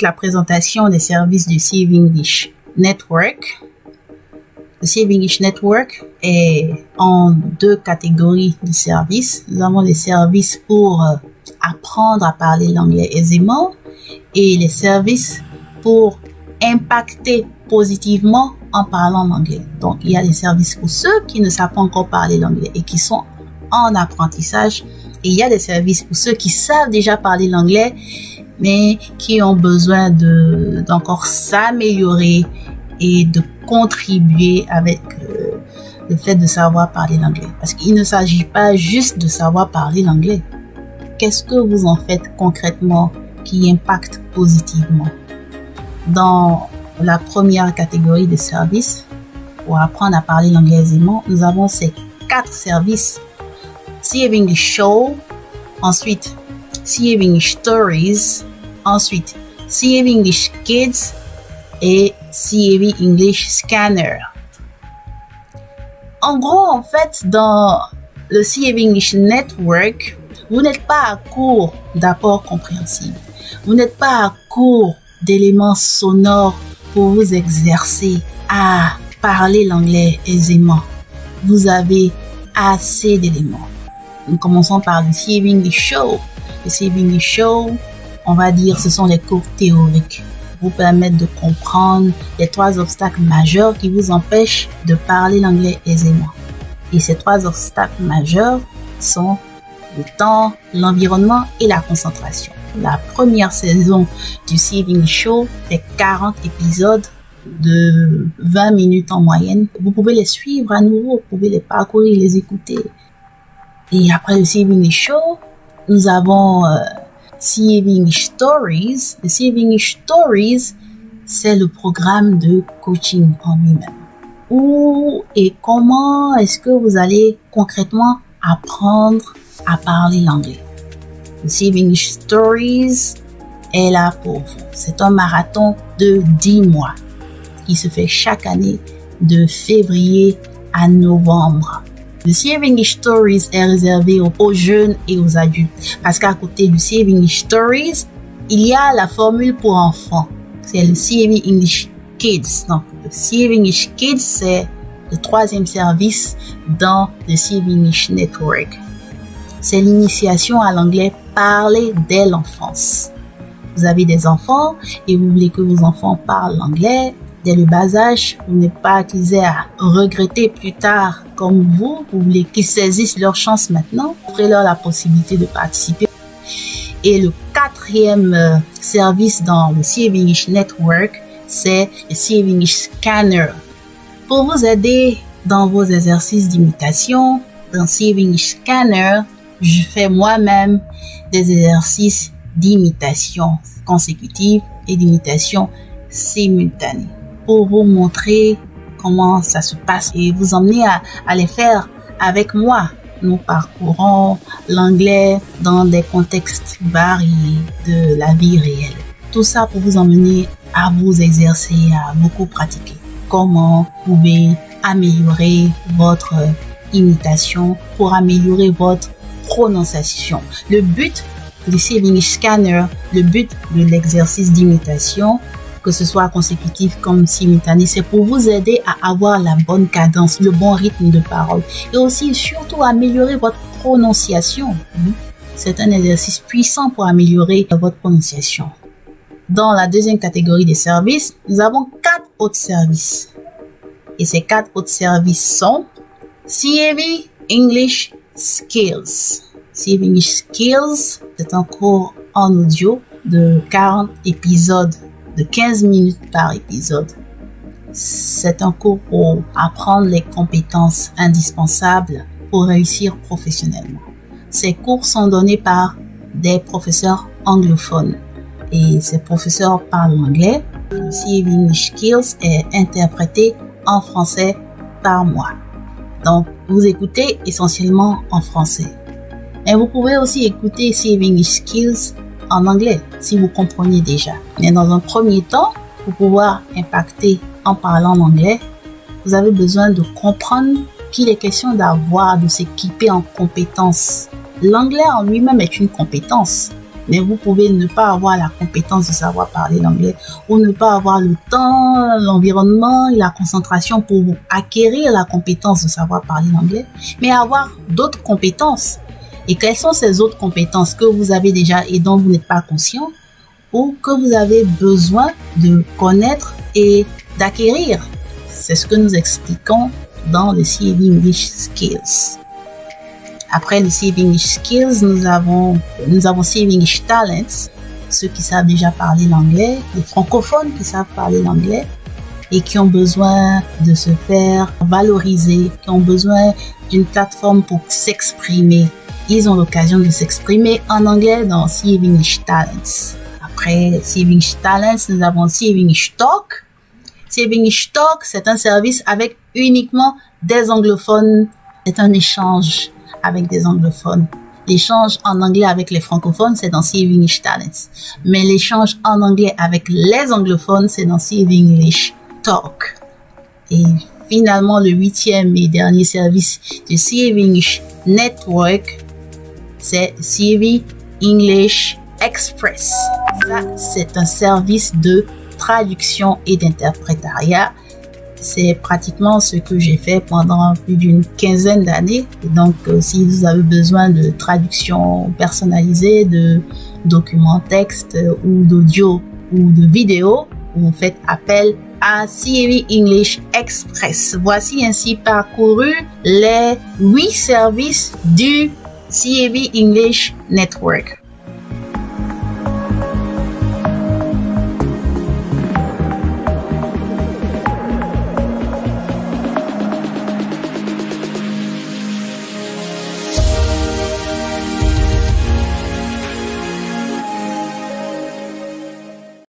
la présentation des services du CV English Network. Le CV English Network est en deux catégories de services. Nous avons les services pour euh, apprendre à parler l'anglais aisément et les services pour impacter positivement en parlant l'anglais. Donc, il y a des services pour ceux qui ne savent pas encore parler l'anglais et qui sont en apprentissage. Et il y a des services pour ceux qui savent déjà parler l'anglais, mais qui ont besoin de d'encore s'améliorer et de contribuer avec euh, le fait de savoir parler l'anglais. Parce qu'il ne s'agit pas juste de savoir parler l'anglais. Qu'est-ce que vous en faites concrètement qui impacte positivement Dans la première catégorie de services, pour apprendre à parler l'anglais aisément, nous avons ces quatre services. CV English Show, ensuite English Stories, ensuite CV English Kids et CV English Scanner. En gros, en fait, dans le CV English Network, vous n'êtes pas à court d'apports compréhensibles. Vous n'êtes pas à court d'éléments sonores pour vous exercer à parler l'anglais aisément. Vous avez assez d'éléments. Nous commençons par le CV English Show. English Show, on va dire, ce sont les cours théoriques vous permettre de comprendre les trois obstacles majeurs qui vous empêchent de parler l'anglais aisément. Et ces trois obstacles majeurs sont le temps, l'environnement et la concentration. La première saison du Saving Show fait 40 épisodes de 20 minutes en moyenne. Vous pouvez les suivre à nouveau, vous pouvez les parcourir, les écouter. Et après le Saving Show, nous avons euh, Saving Stories. Saving Stories, c'est le programme de coaching en lui-même. Où et comment est-ce que vous allez concrètement apprendre à parler l'anglais? Saving Stories est là pour vous. C'est un marathon de 10 mois qui se fait chaque année de février à novembre. Le Saving Stories est réservé aux jeunes et aux adultes parce qu'à côté du Saving Stories, il y a la formule pour enfants. C'est le Saving English Kids. Donc, le Saving English Kids, c'est le troisième service dans le Saving English Network. C'est l'initiation à l'anglais parlé dès l'enfance. Vous avez des enfants et vous voulez que vos enfants parlent l'anglais, dès le bas âge, vous n'êtes pas accusé à regretter plus tard comme vous. Vous voulez qu'ils saisissent leur chance maintenant. Offrez-leur la possibilité de participer. Et le quatrième euh, service dans le CV Network, c'est le CV Scanner. Pour vous aider dans vos exercices d'imitation, dans CV Scanner, je fais moi-même des exercices d'imitation consécutive et d'imitation simultanée pour vous montrer comment ça se passe et vous emmener à, les faire avec moi. Nous parcourons l'anglais dans des contextes variés de la vie réelle. Tout ça pour vous emmener à vous exercer, à beaucoup pratiquer. Comment vous pouvez améliorer votre imitation pour améliorer votre prononciation? Le but du Saving Scanner, le but de l'exercice d'imitation, que ce soit consécutif comme simultané, c'est pour vous aider à avoir la bonne cadence, le bon rythme de parole et aussi surtout améliorer votre prononciation. Hmm? C'est un exercice puissant pour améliorer votre prononciation. Dans la deuxième catégorie des services, nous avons quatre autres services. Et ces quatre autres services sont CV English Skills. CV English Skills, c'est un cours en audio de 40 épisodes de 15 minutes par épisode. C'est un cours pour apprendre les compétences indispensables pour réussir professionnellement. Ces cours sont donnés par des professeurs anglophones et ces professeurs parlent anglais. Le English Skills est interprété en français par moi. Donc, vous écoutez essentiellement en français. Mais vous pouvez aussi écouter English Skills en anglais si vous comprenez déjà. Mais dans un premier temps, pour pouvoir impacter en parlant anglais, vous avez besoin de comprendre qu'il est question d'avoir, de s'équiper en compétences. L'anglais en lui-même est une compétence. mais vous pouvez ne pas avoir la compétence de savoir parler l'anglais ou ne pas avoir le temps, l'environnement la concentration pour acquérir la compétence de savoir parler l'anglais, mais avoir d'autres compétences. Et quelles sont ces autres compétences que vous avez déjà et dont vous n'êtes pas conscient ou que vous avez besoin de connaître et d'acquérir? C'est ce que nous expliquons dans le CV English Skills. Après le CV English Skills, nous avons, nous avons CV English Talents, ceux qui savent déjà parler l'anglais, les francophones qui savent parler l'anglais et qui ont besoin de se faire valoriser, qui ont besoin d'une plateforme pour s'exprimer. Ils ont l'occasion de s'exprimer en anglais dans English Talents. Après English Talents, nous avons English Talk. English Talk, c'est un service avec uniquement des anglophones. C'est un échange avec des anglophones. L'échange en anglais avec les francophones, c'est dans CV English Talents. Mais l'échange en anglais avec les anglophones, c'est dans CV English Talk. Et finalement, le huitième et dernier service du CV English Network, c'est CV English Express. Ça, c'est un service de traduction et d'interprétariat c'est pratiquement ce que j'ai fait pendant plus d'une quinzaine d'années. donc, euh, si vous avez besoin de traduction personnalisée, de documents texte euh, ou d'audio ou de vidéo, vous faites appel à Siri English Express. Voici ainsi parcouru les huit services du Siri English Network.